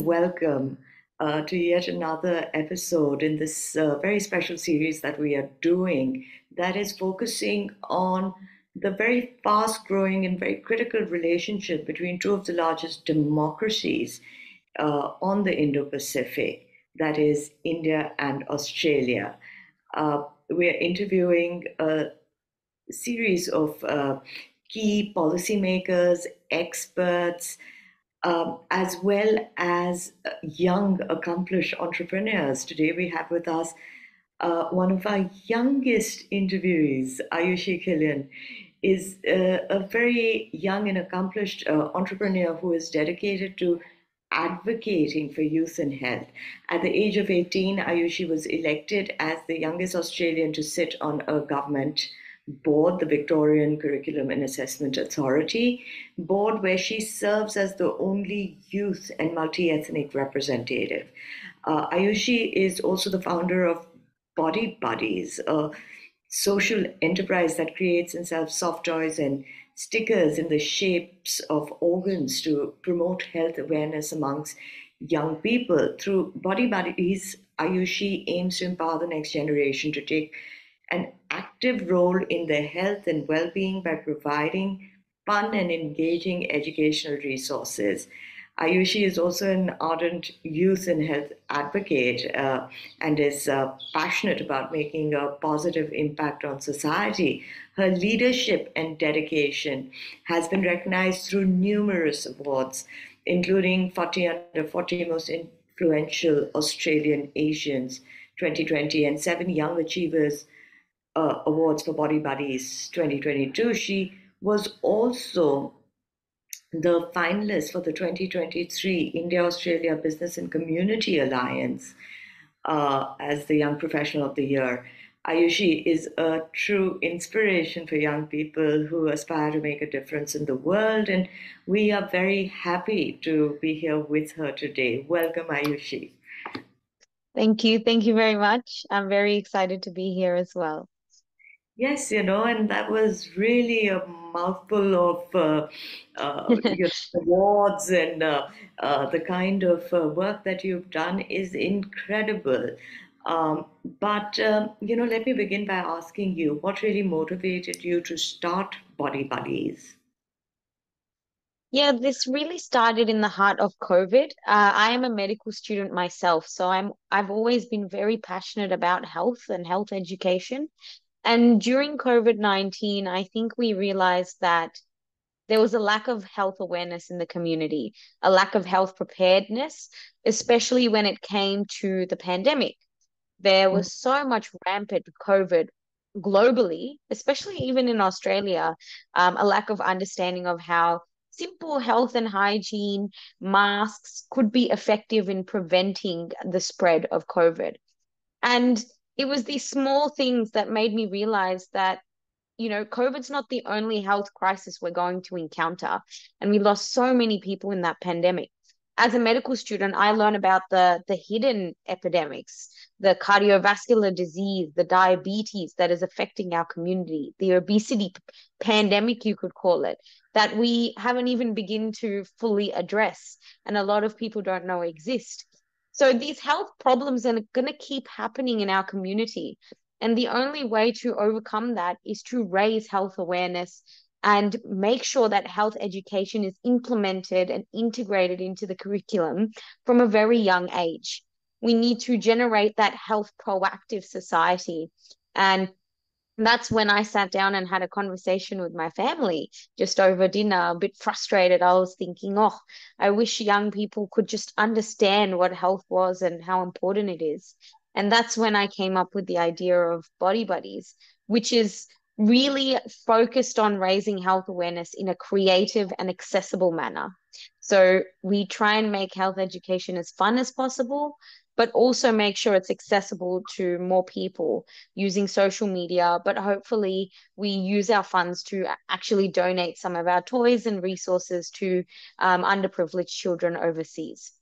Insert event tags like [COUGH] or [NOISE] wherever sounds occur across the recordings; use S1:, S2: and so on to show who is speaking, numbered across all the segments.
S1: Welcome uh, to yet another episode in this uh, very special series that we are doing that is focusing on the very fast growing and very critical relationship between two of the largest democracies uh, on the Indo Pacific, that is, India and Australia. Uh, we are interviewing a series of uh, key policymakers, experts, um, as well as uh, young, accomplished entrepreneurs. Today we have with us uh, one of our youngest interviewees, Aayushi Khillan, is uh, a very young and accomplished uh, entrepreneur who is dedicated to advocating for youth and health. At the age of 18, Aayushi was elected as the youngest Australian to sit on a government board, the Victorian Curriculum and Assessment Authority board, where she serves as the only youth and multi ethnic representative. Uh, Aayushi is also the founder of Body Buddies, a social enterprise that creates and sells soft toys and stickers in the shapes of organs to promote health awareness amongst young people. Through Body Buddies, Aayushi aims to empower the next generation to take an active role in their health and well being by providing fun and engaging educational resources. Aayushi is also an ardent youth and health advocate uh, and is uh, passionate about making a positive impact on society. Her leadership and dedication has been recognized through numerous awards, including 40 under 40 most influential Australian Asians 2020 and seven Young Achievers uh, Awards for Body Buddies 2022. She was also the finalist for the 2023 India Australia Business and Community Alliance uh, as the Young Professional of the Year. Aayushi is a true inspiration for young people who aspire to make a difference in the world, and we are very happy to be here with her today. Welcome, Aayushi.
S2: Thank you. Thank you very much. I'm very excited to be here as well.
S1: Yes, you know, and that was really a mouthful of uh, uh, [LAUGHS] awards and uh, uh, the kind of uh, work that you've done is incredible. Um, but, um, you know, let me begin by asking you what really motivated you to start Body Buddies?
S2: Yeah, this really started in the heart of COVID. Uh, I am a medical student myself, so I'm I've always been very passionate about health and health education. And during COVID 19, I think we realized that there was a lack of health awareness in the community, a lack of health preparedness, especially when it came to the pandemic. There was mm. so much rampant COVID globally, especially even in Australia, um, a lack of understanding of how simple health and hygiene masks could be effective in preventing the spread of COVID. And it was these small things that made me realize that you know covid's not the only health crisis we're going to encounter and we lost so many people in that pandemic. As a medical student i learned about the the hidden epidemics the cardiovascular disease the diabetes that is affecting our community the obesity pandemic you could call it that we haven't even begin to fully address and a lot of people don't know exist so these health problems are going to keep happening in our community. And the only way to overcome that is to raise health awareness and make sure that health education is implemented and integrated into the curriculum from a very young age. We need to generate that health proactive society. And that's when I sat down and had a conversation with my family just over dinner, a bit frustrated. I was thinking, oh, I wish young people could just understand what health was and how important it is. And that's when I came up with the idea of Body Buddies, which is really focused on raising health awareness in a creative and accessible manner. So we try and make health education as fun as possible, but also make sure it's accessible to more people using social media. But hopefully, we use our funds to actually donate some of our toys and resources to um, underprivileged children overseas.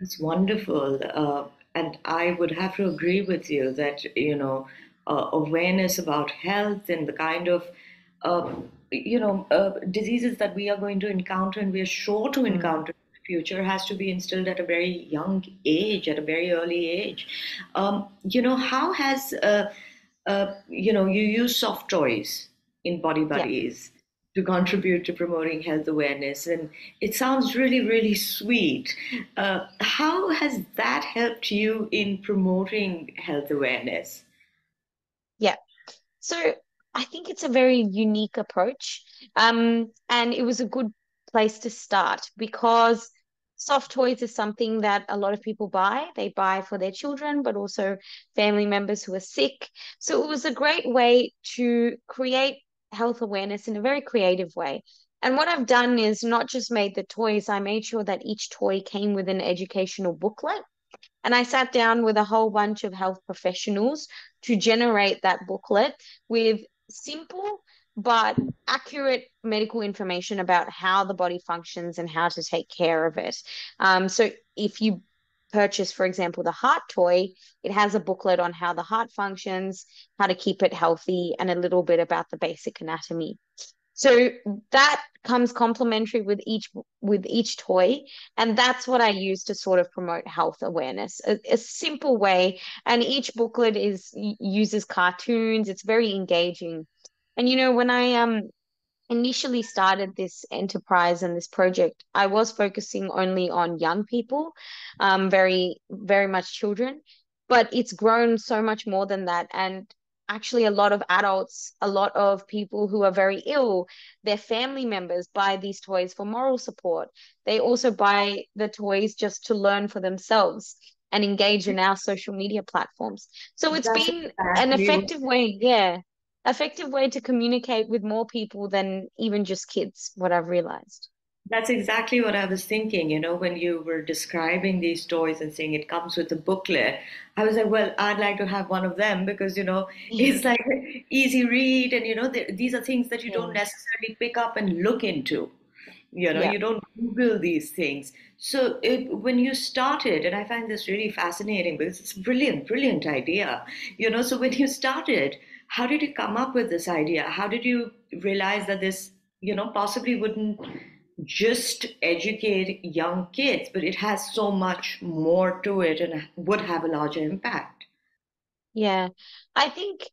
S1: That's wonderful. Uh, and I would have to agree with you that, you know, uh, awareness about health and the kind of uh, you know uh, diseases that we are going to encounter and we are sure to mm. encounter future has to be instilled at a very young age, at a very early age. Um, you know, how has, uh, uh, you know, you use soft toys in Body Buddies to contribute to promoting health awareness. And it sounds really, really sweet. Uh, how has that helped you in promoting health awareness?
S2: Yeah. So I think it's a very unique approach. Um, and it was a good place to start because soft toys is something that a lot of people buy. They buy for their children, but also family members who are sick. So it was a great way to create health awareness in a very creative way. And what I've done is not just made the toys, I made sure that each toy came with an educational booklet. And I sat down with a whole bunch of health professionals to generate that booklet with simple but accurate medical information about how the body functions and how to take care of it. Um, so if you purchase, for example, the heart toy, it has a booklet on how the heart functions, how to keep it healthy, and a little bit about the basic anatomy. So that comes complementary with each with each toy, and that's what I use to sort of promote health awareness. A, a simple way, and each booklet is uses cartoons. It's very engaging, and you know when I um initially started this enterprise and this project, I was focusing only on young people, um, very, very much children, but it's grown so much more than that. And actually, a lot of adults, a lot of people who are very ill, their family members buy these toys for moral support. They also buy the toys just to learn for themselves and engage in our social media platforms. So it's That's been an effective way, yeah, effective way to communicate with more people than even just kids, what I've realized.
S1: That's exactly what I was thinking. You know, when you were describing these toys and saying it comes with a booklet, I was like, well, I'd like to have one of them because, you know, it's like [LAUGHS] easy read. And, you know, these are things that you yeah. don't necessarily pick up and look into. You know, yeah. you don't Google these things. So it, when you started, and I find this really fascinating because it's a brilliant, brilliant idea. You know, so when you started, how did you come up with this idea? How did you realize that this, you know, possibly wouldn't just educate young kids, but it has so much more to it and would have a larger impact?
S2: Yeah, I think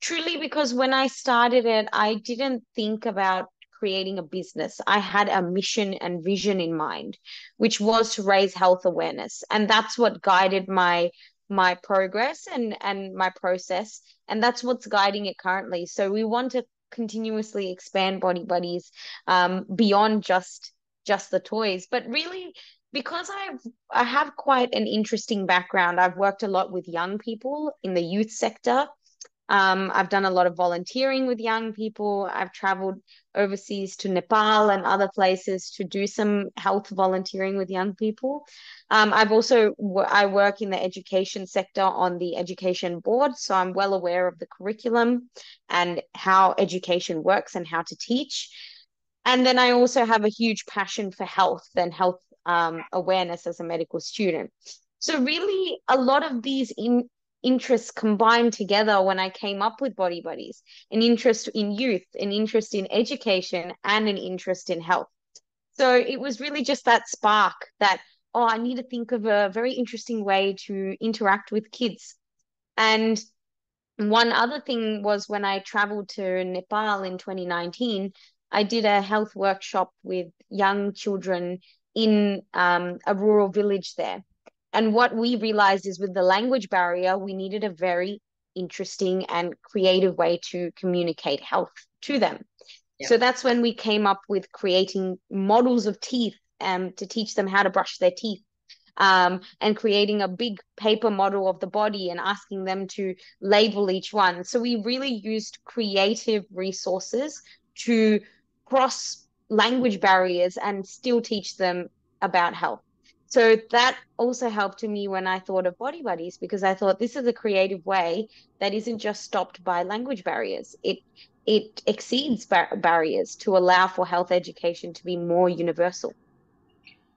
S2: truly because when I started it, I didn't think about creating a business. I had a mission and vision in mind, which was to raise health awareness. And that's what guided my my progress and and my process and that's what's guiding it currently so we want to continuously expand body buddies um, beyond just just the toys but really because I've I have quite an interesting background. I've worked a lot with young people in the youth sector. Um, I've done a lot of volunteering with young people. I've traveled overseas to Nepal and other places to do some health volunteering with young people. Um, I've also I work in the education sector on the education board, so I'm well aware of the curriculum and how education works and how to teach. And then I also have a huge passion for health and health um, awareness as a medical student. So really, a lot of these in, interests combined together when I came up with Body Buddies an interest in youth, an interest in education, and an interest in health. So it was really just that spark that, oh, I need to think of a very interesting way to interact with kids. And one other thing was when I traveled to Nepal in 2019, I did a health workshop with young children in um, a rural village there. And what we realized is with the language barrier, we needed a very interesting and creative way to communicate health to them. Yeah. So that's when we came up with creating models of teeth um, to teach them how to brush their teeth. Um, and creating a big paper model of the body and asking them to label each one. So we really used creative resources to cross language barriers and still teach them about health. So that also helped to me when I thought of Body Buddies because I thought this is a creative way that isn't just stopped by language barriers. It it exceeds bar- barriers to allow for health education to be more universal.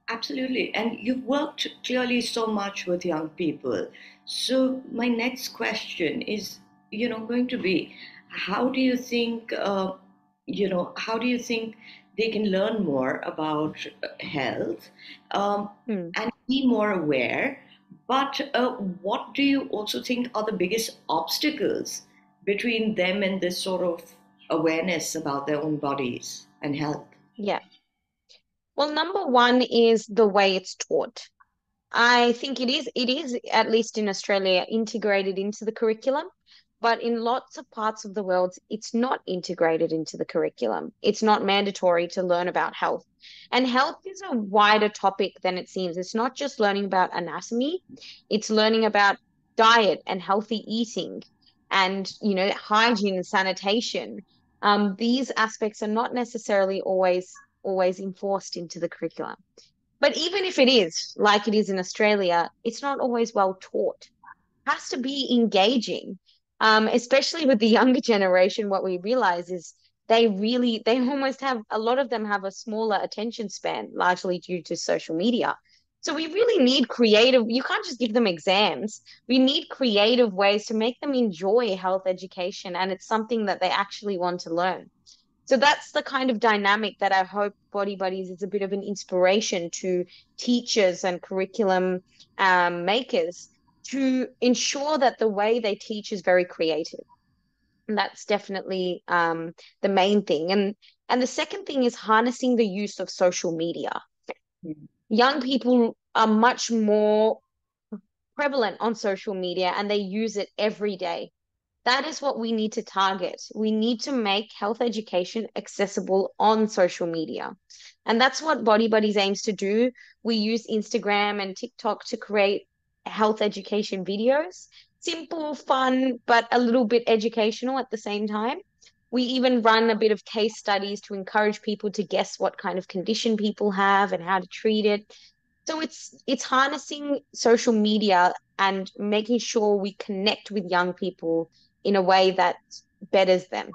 S1: Absolutely. And you've worked clearly so much with young people. So, my next question is, you know, going to be how do you think, uh, you know, how do you think they can learn more about health um,
S2: Mm.
S1: and be more aware. But uh, what do you also think are the biggest obstacles between them and this sort of awareness about their own bodies and health?
S2: Yeah. Well, number one is the way it's taught. I think it is it is at least in Australia integrated into the curriculum, but in lots of parts of the world it's not integrated into the curriculum. It's not mandatory to learn about health. And health is a wider topic than it seems. It's not just learning about anatomy, it's learning about diet and healthy eating and you know hygiene and sanitation. Um, these aspects are not necessarily always always enforced into the curriculum. But even if it is, like it is in Australia, it's not always well taught. It has to be engaging. Um, especially with the younger generation, what we realize is they really, they almost have, a lot of them have a smaller attention span, largely due to social media. So we really need creative, you can't just give them exams. We need creative ways to make them enjoy health education, and it's something that they actually want to learn. So that's the kind of dynamic that I hope Body Buddies is a bit of an inspiration to teachers and curriculum um, makers to ensure that the way they teach is very creative. And that's definitely um, the main thing. And and the second thing is harnessing the use of social media.
S1: Mm.
S2: Young people are much more prevalent on social media and they use it every day. That is what we need to target. We need to make health education accessible on social media. And that's what Body Buddies aims to do. We use Instagram and TikTok to create health education videos. Simple, fun, but a little bit educational at the same time. We even run a bit of case studies to encourage people to guess what kind of condition people have and how to treat it. So it's it's harnessing social media and making sure we connect with young people in a way that betters them.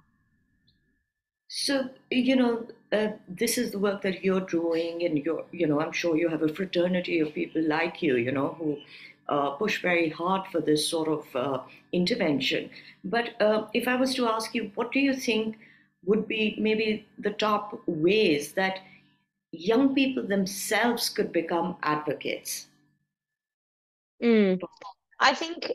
S1: So, you know, uh, this is the work that you're doing, and you're, you know, I'm sure you have a fraternity of people like you, you know, who uh, push very hard for this sort of uh, intervention. But uh, if I was to ask you, what do you think would be maybe the top ways that young people themselves could become advocates?
S2: Mm. I think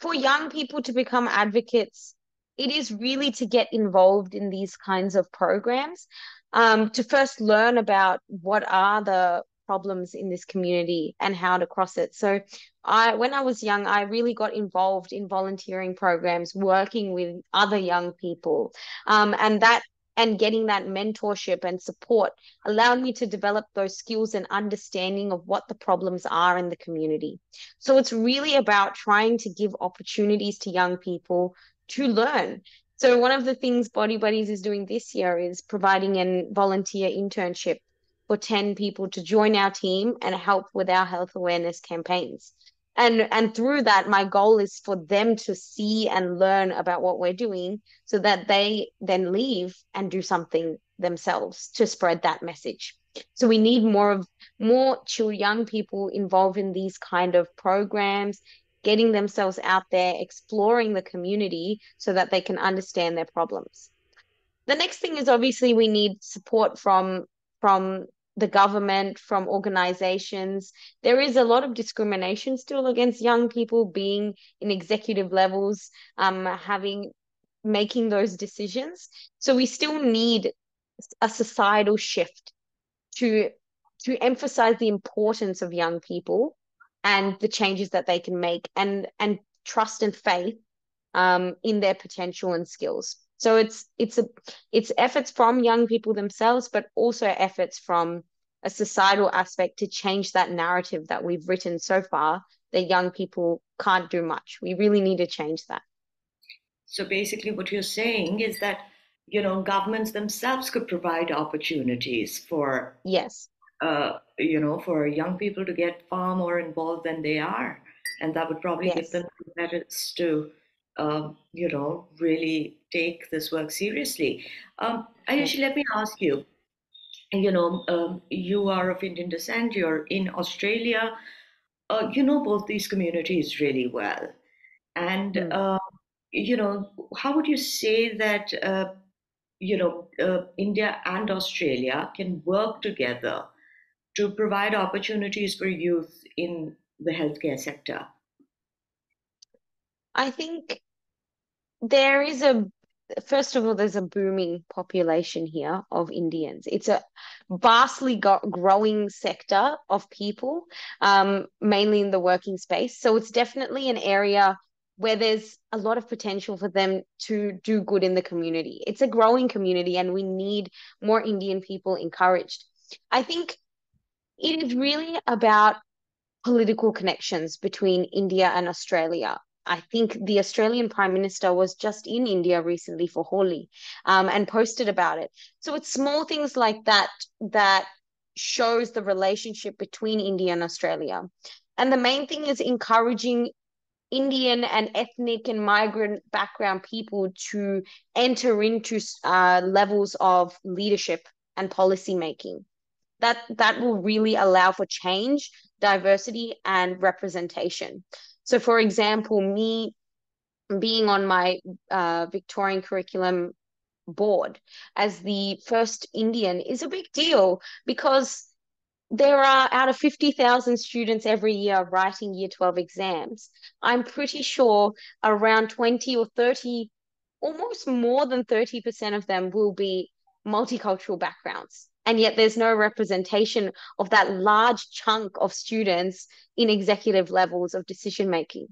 S2: for young people to become advocates, it is really to get involved in these kinds of programs, um, to first learn about what are the problems in this community and how to cross it. So I when I was young, I really got involved in volunteering programs, working with other young people. Um, and that and getting that mentorship and support allowed me to develop those skills and understanding of what the problems are in the community. So it's really about trying to give opportunities to young people to learn. So one of the things Body Buddies is doing this year is providing a volunteer internship for 10 people to join our team and help with our health awareness campaigns. And and through that, my goal is for them to see and learn about what we're doing so that they then leave and do something themselves to spread that message. So we need more of more chill young people involved in these kind of programs, getting themselves out there, exploring the community so that they can understand their problems. The next thing is obviously we need support from from the government, from organizations. There is a lot of discrimination still against young people being in executive levels, um, having making those decisions. So we still need a societal shift to to emphasize the importance of young people and the changes that they can make and and trust and faith um, in their potential and skills. So it's it's a it's efforts from young people themselves, but also efforts from a societal aspect to change that narrative that we've written so far that young people can't do much. We really need to change that.
S1: So basically, what you're saying is that you know governments themselves could provide opportunities for
S2: Yes.
S1: uh, you know for young people to get far more involved than they are, and that would probably give them the impetus to um, you know really take this work seriously. Um. Aayushi, let me ask you. You know, um, you are of Indian descent. You're in Australia. Uh, you know both these communities really well, and
S2: Mm.
S1: uh, you know how would you say that? Uh, you know, uh, India and Australia can work together to provide opportunities for youth in the healthcare sector?
S2: I think there is a first of all, there's a booming population here of Indians. It's a vastly growing sector of people, um, mainly in the working space. So it's definitely an area where there's a lot of potential for them to do good in the community. It's a growing community, and we need more Indian people encouraged. I think it is really about political connections between India and Australia. I think the Australian Prime Minister was just in India recently for Holi um, and posted about it. So it's small things like that that shows the relationship between India and Australia. And the main thing is encouraging Indian and ethnic and migrant background people to enter into uh, levels of leadership and policy making. That that will really allow for change, diversity, and representation. So, for example, me being on my uh, Victorian curriculum board as the first Indian is a big deal because there are out of 50,000 students every year writing year 12 exams. I'm pretty sure around 20 or 30, almost more than 30% of them will be multicultural backgrounds. And yet there's no representation of that large chunk of students in executive levels of decision making.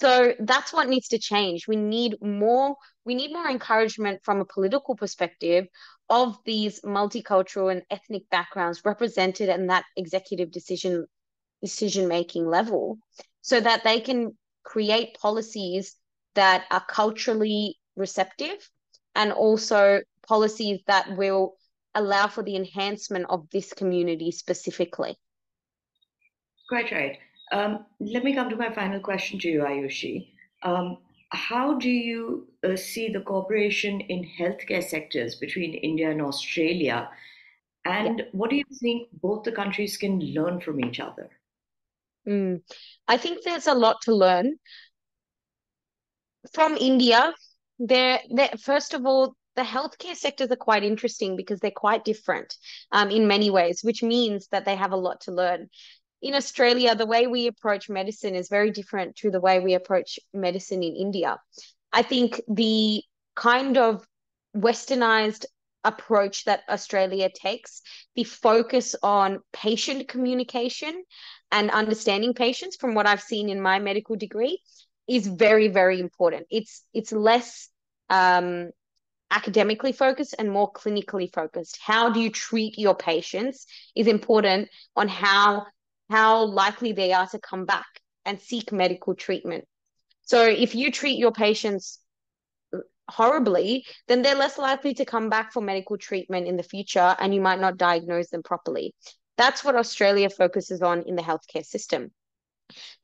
S2: So that's what needs to change. We need more we need more encouragement from a political perspective of these multicultural and ethnic backgrounds represented in that executive decision decision making level so that they can create policies that are culturally receptive and also policies that will allow for the enhancement of this community specifically.
S1: Quite right. Um, let me come to my final question to you, Aayushi. Um, how do you uh, see the cooperation in healthcare sectors between India and Australia? And yeah. what do you think both the countries can learn from each other?
S2: Mm. I think there's a lot to learn from India. There, there, first of all, the healthcare sectors are quite interesting because they're quite different um, in many ways, which means that they have a lot to learn in Australia, the way we approach medicine is very different to the way we approach medicine in India. I think the kind of westernized approach that Australia takes, the focus on patient communication and understanding patients, from what I've seen in my medical degree, is very, very important. It's it's less um, academically focused and more clinically focused. How do you treat your patients is important on how how likely they are to come back and seek medical treatment. So if you treat your patients horribly, then they're less likely to come back for medical treatment in the future and you might not diagnose them properly. That's what Australia focuses on in the healthcare system.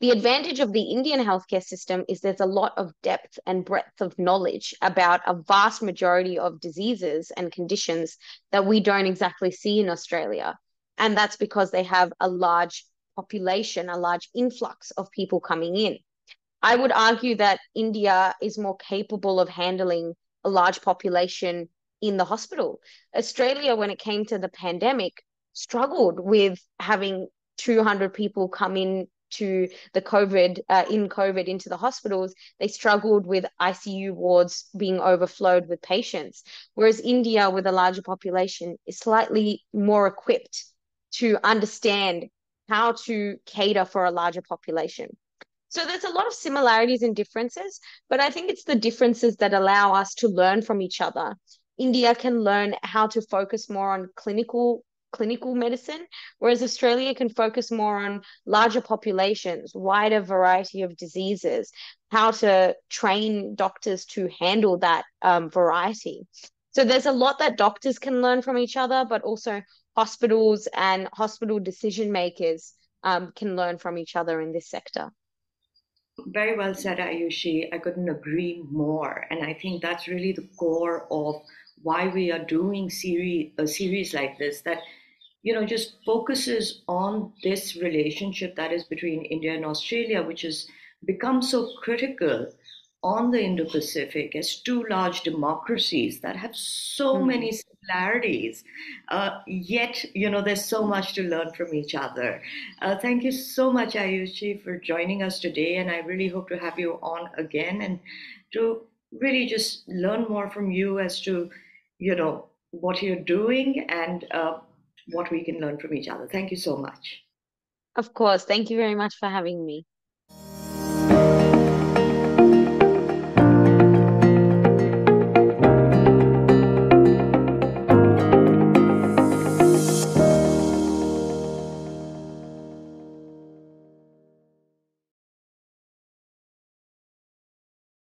S2: The advantage of the Indian healthcare system is there's a lot of depth and breadth of knowledge about a vast majority of diseases and conditions that we don't exactly see in Australia. And that's because they have a large population, a large influx of people coming in. I would argue that India is more capable of handling a large population in the hospital. Australia, when it came to the pandemic, struggled with having 200 people come in to the COVID, uh, in COVID into the hospitals, they struggled with ICU wards being overflowed with patients. Whereas India, with a larger population, is slightly more equipped to understand how to cater for a larger population. So there's a lot of similarities and differences, but I think it's the differences that allow us to learn from each other. India can learn how to focus more on clinical clinical medicine, whereas Australia can focus more on larger populations, wider variety of diseases, how to train doctors to handle that um, variety. So there's a lot that doctors can learn from each other, but also hospitals and hospital decision makers um, can learn from each other in this sector.
S1: Very well said, Aayushi. I couldn't agree more. And I think that's really the core of why we are doing series, a series like this that, you know, just focuses on this relationship that is between India and Australia, which has become so critical on the Indo Pacific as two large democracies that have so mm. many similarities, uh, yet, you know, there's so much to learn from each other. Uh, thank you so much, Aayushi, for joining us today. And I really hope to have you on again and to really just learn more from you as to, you know, what you're doing and uh, what we can learn from each other. Thank you so much.
S2: Of course. Thank you very much for having me.